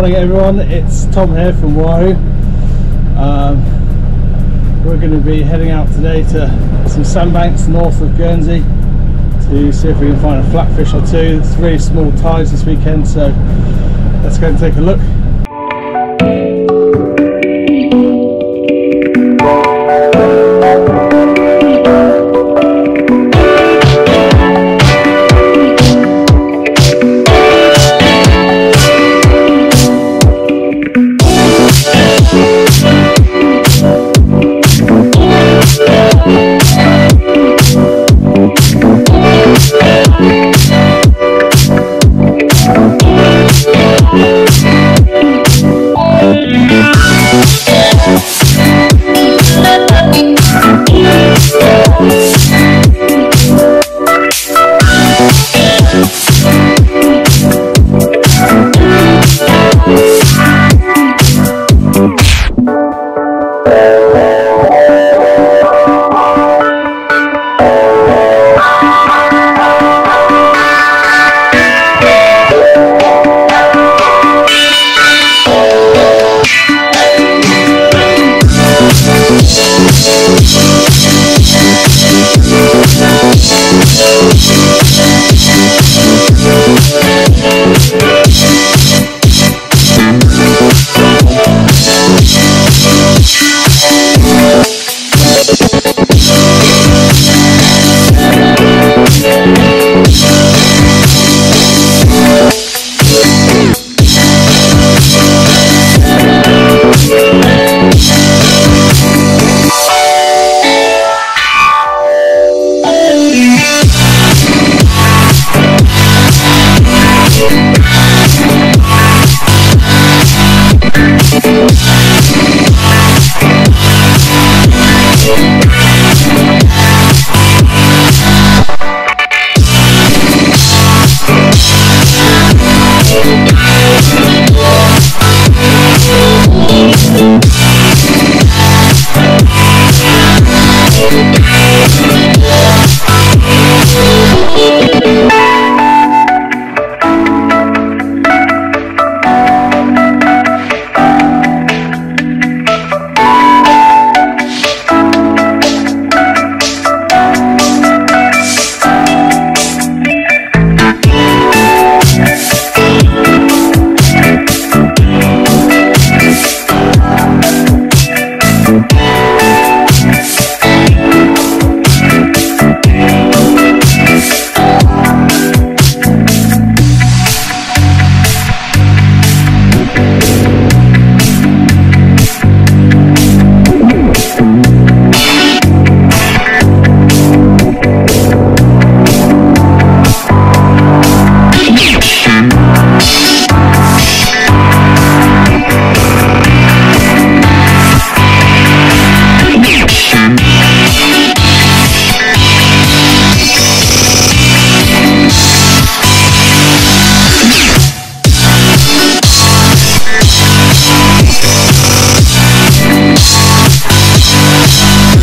morning everyone, it's Tom here from Wahoo. Um, we're going to be heading out today to some sandbanks north of Guernsey to see if we can find a flatfish or two. It's really small tides this weekend so let's go and take a look.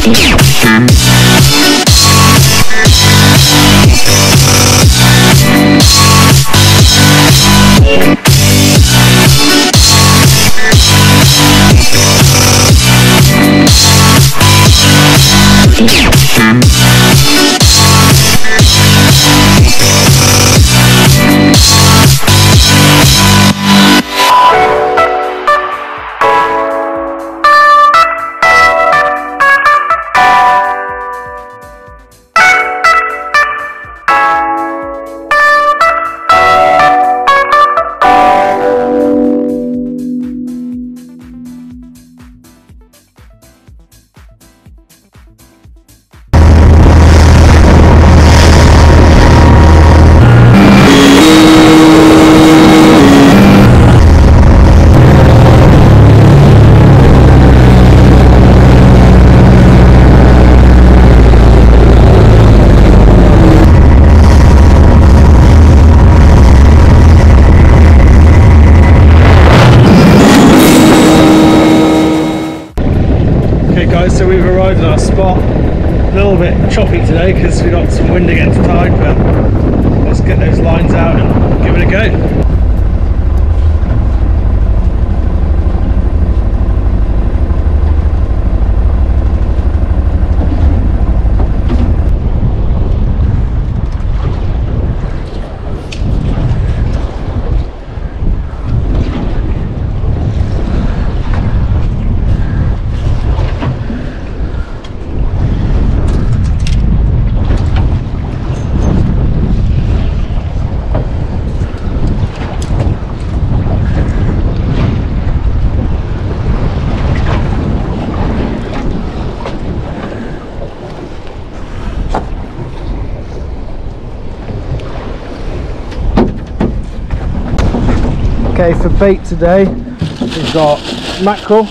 noticias. Wind against tide, but let's get those lines out and give it a go. Okay, for bait today, we've got mackerel,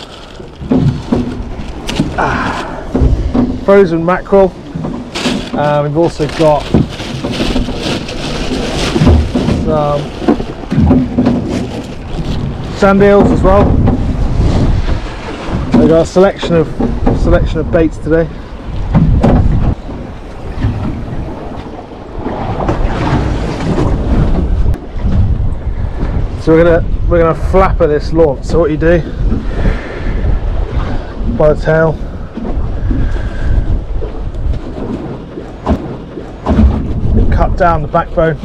ah, frozen mackerel. Uh, we've also got some sand eels as well. We've got a selection of selection of baits today. So we're gonna we're gonna flapper this launce. So what you do by the tail. Cut down the backbone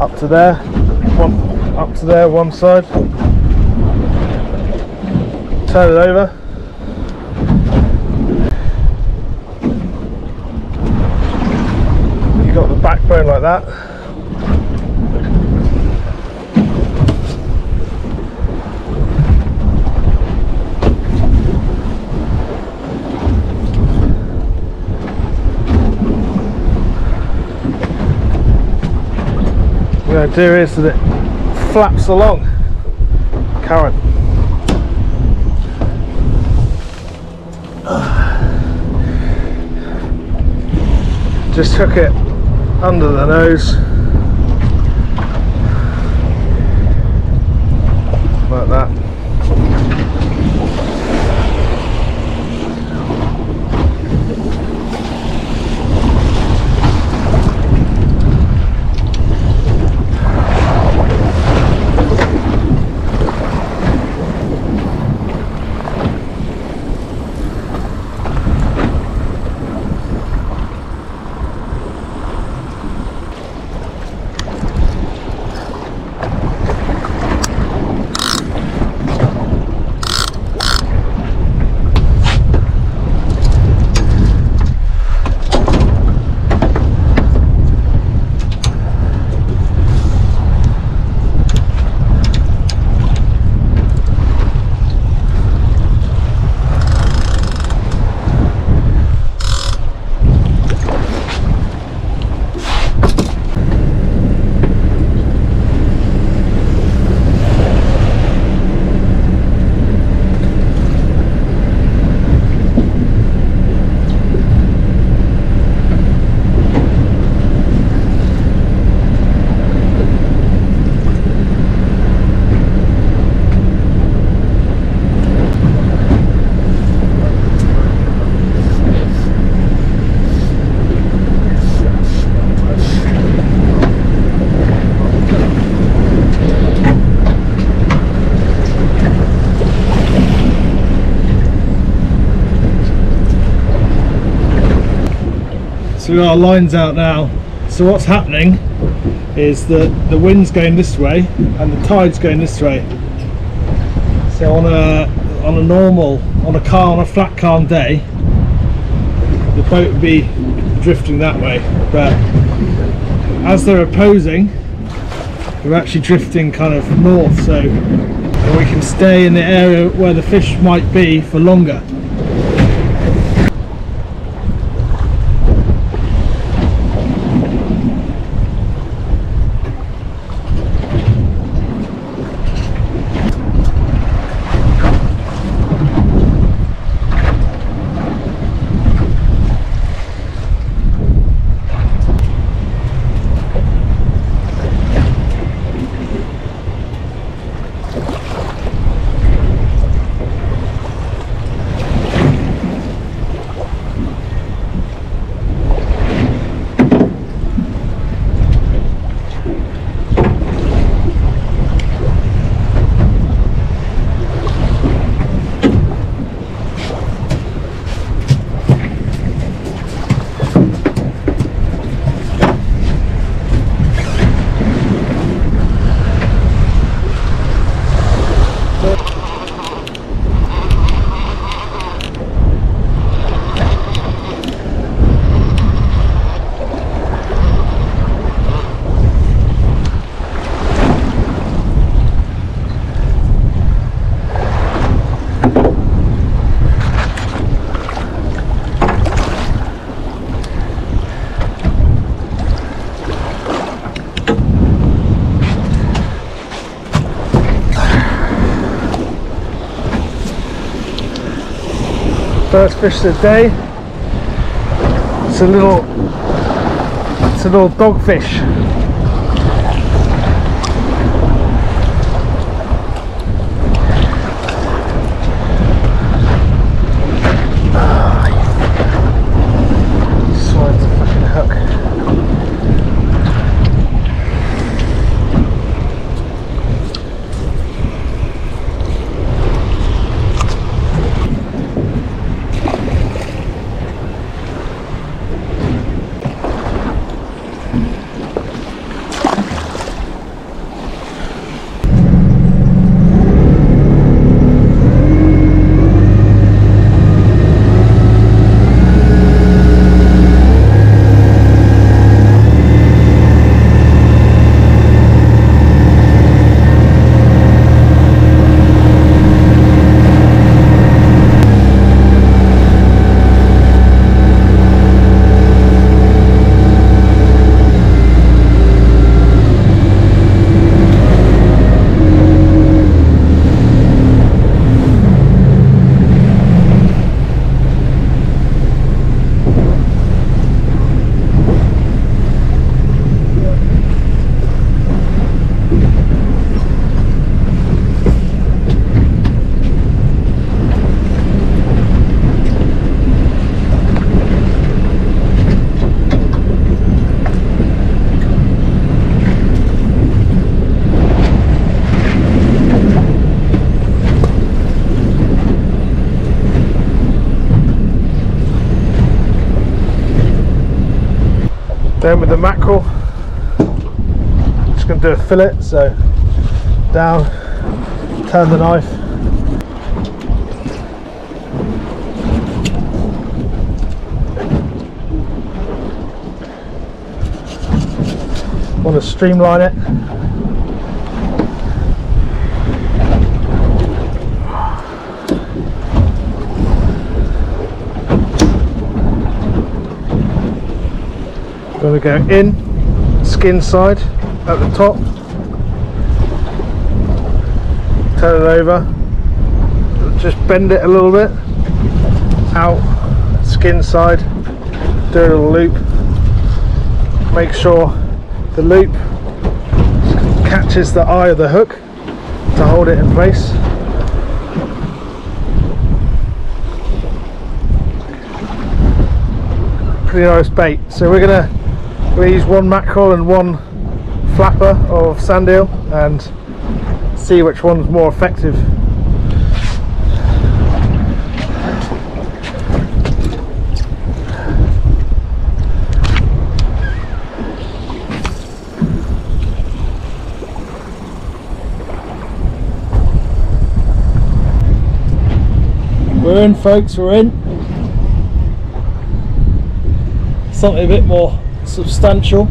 up to there, one up to there one side. Turn it over. You got the backbone like that. To do is that it flaps along current. Just hook it under the nose like that. We've got our lines out now. So what's happening is that the wind's going this way and the tide's going this way. So on a on a normal, on a calm, on a flat calm day, the boat would be drifting that way. But as they're opposing, we're actually drifting kind of north, so we can stay in the area where the fish might be for longer. First fish of the day. It's a little, it's a little dogfish. Swallowed the fucking hook. Then with the mackerel, just going to do a fillet. So down, turn the knife. Want to streamline it. To go in, skin side at the top, turn it over, just bend it a little bit, out, skin side, do a little loop, make sure the loop catches the eye of the hook to hold it in place. Pretty nice bait. So we're gonna use one mackerel and one flapper of sand eel and see which one's more effective. We're in folks, we're in. Something a bit more substantial.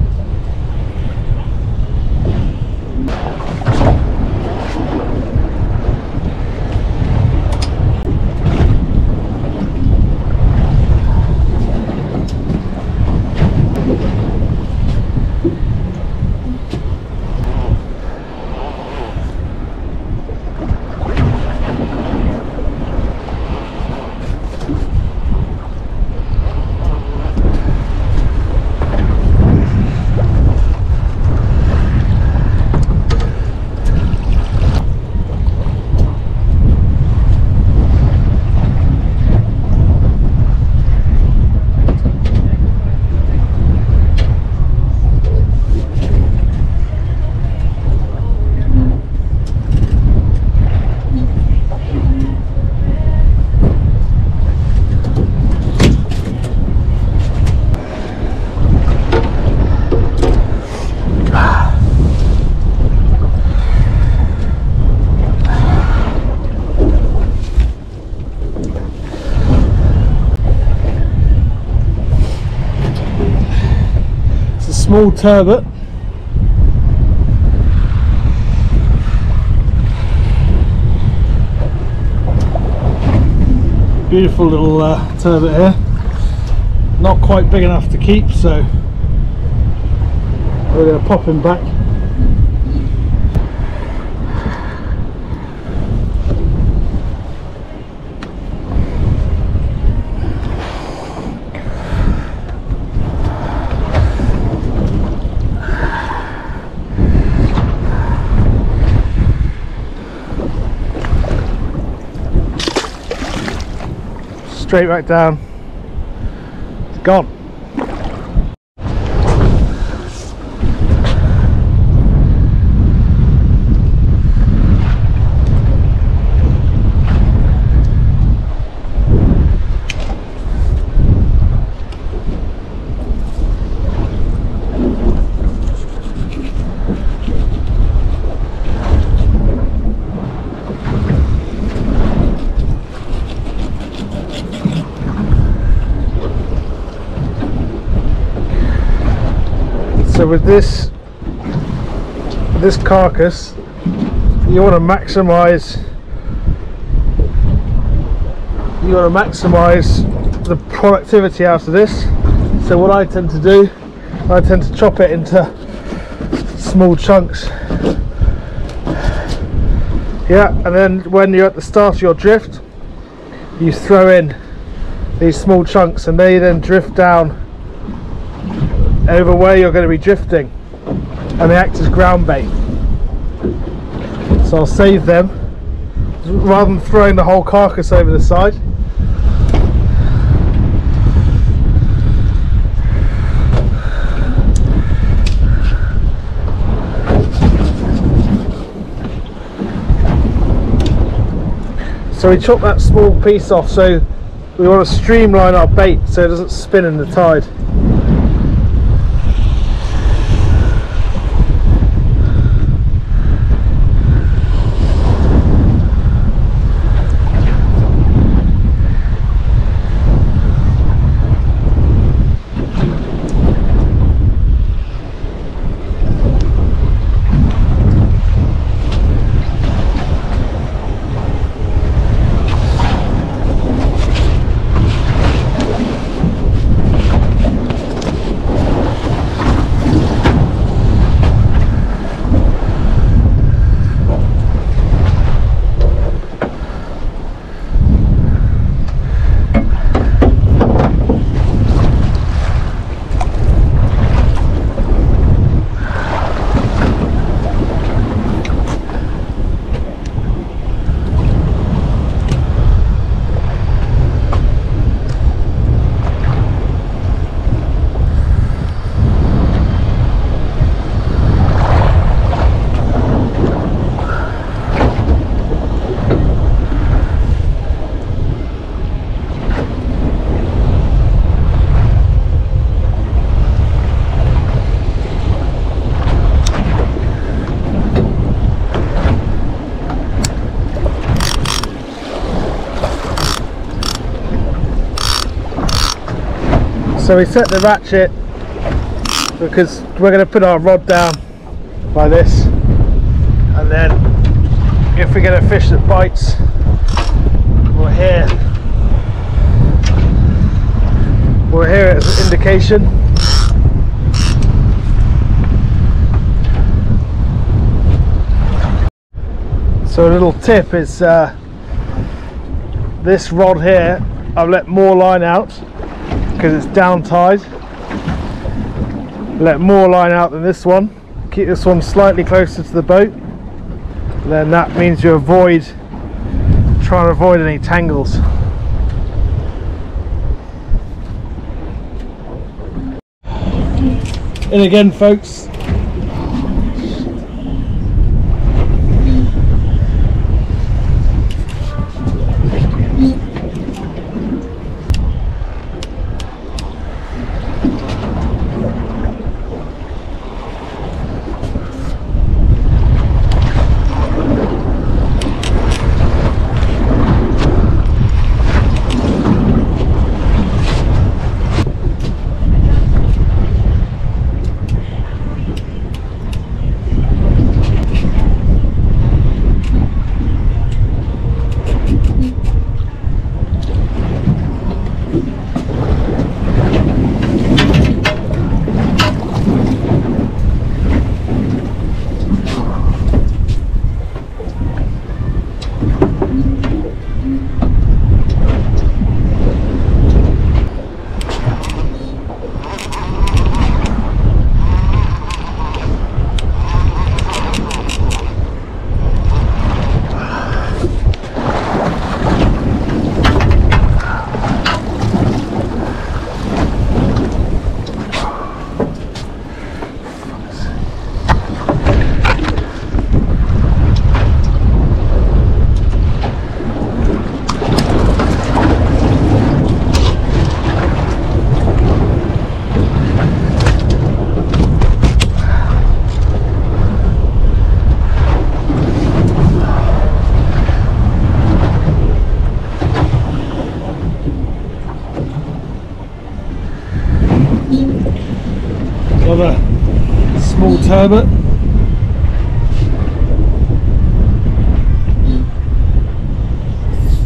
It's turbot. Beautiful little uh, turbot here. Not quite big enough to keep, so we're going to pop him back. Straight back down. It's gone. With this this carcass, you want to maximize you want to maximize the productivity out of this. So what I tend to do, I tend to chop it into small chunks. Yeah, and then when you're at the start of your drift, you throw in these small chunks and they then drift down over where you're going to be drifting. And they act as ground bait. So I'll save them rather than throwing the whole carcass over the side. So we chop that small piece off so we want to streamline our bait so it doesn't spin in the tide So we set the ratchet because we're going to put our rod down by this. And then if we get a fish that bites we'll hear we'll hear it as an indication. So a little tip is uh, this rod here I've let more line out because it's down tide. Let more line out than this one. Keep this one slightly closer to the boat. Then that means you avoid trying to avoid any tangles. And again folks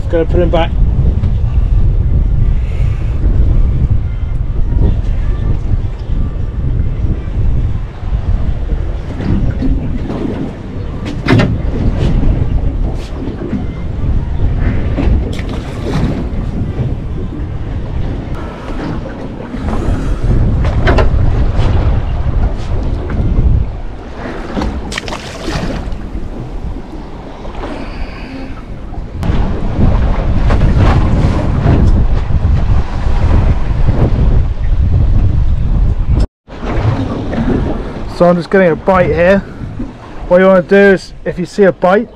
Gonna put him back. So I'm just getting a bite here. What you want to do is, if you see a bite,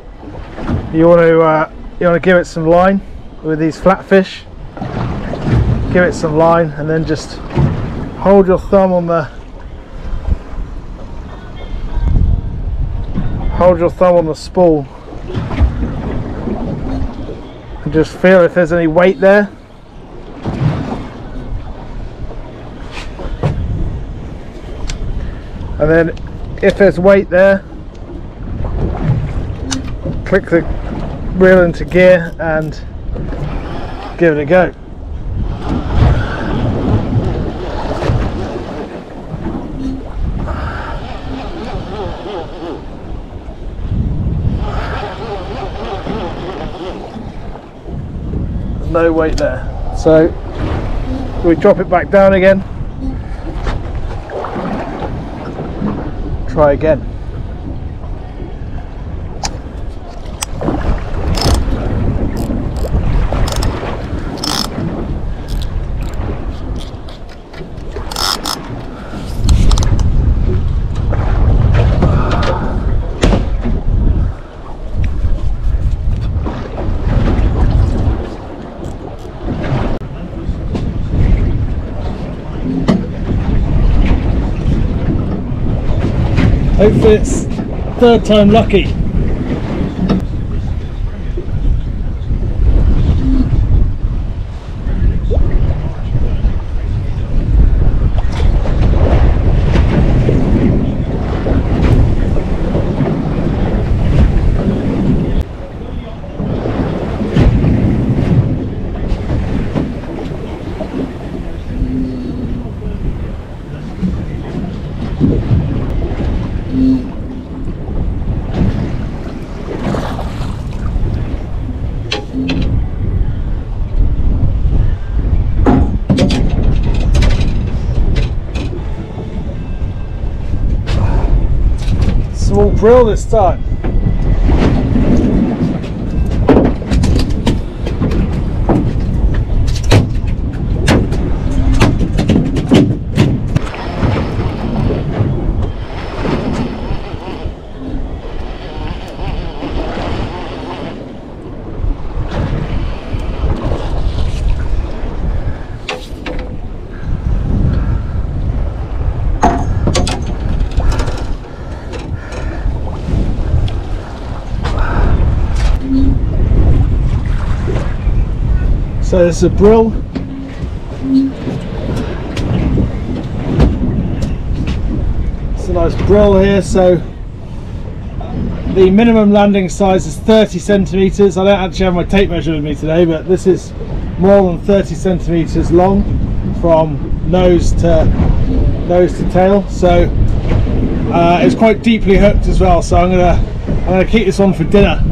you want to uh, you want to give it some line with these flatfish. Give it some line, and then just hold your thumb on the hold your thumb on the spool and just feel if there's any weight there. And then if there's weight there click the reel into gear and give it a go. No weight there. So we drop it back down again try again. Hopefully it's third time lucky. Small brill this time. There's a brill. It's a nice brill here. So the minimum landing size is 30 centimeters. I don't actually have my tape measure with me today, but this is more than 30 centimeters long from nose to nose to tail. So uh, it's quite deeply hooked as well. So I'm gonna I'm gonna keep this on for dinner.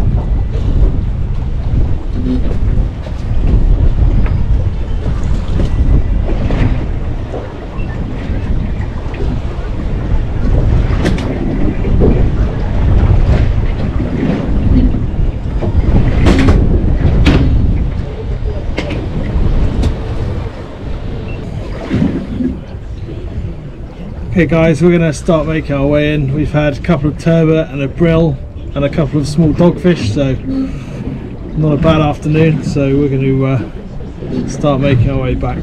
Okay guys, we're going to start making our way in. We've had a couple of turbot and a brill and a couple of small dogfish, so not a bad afternoon. So we're going to uh, start making our way back.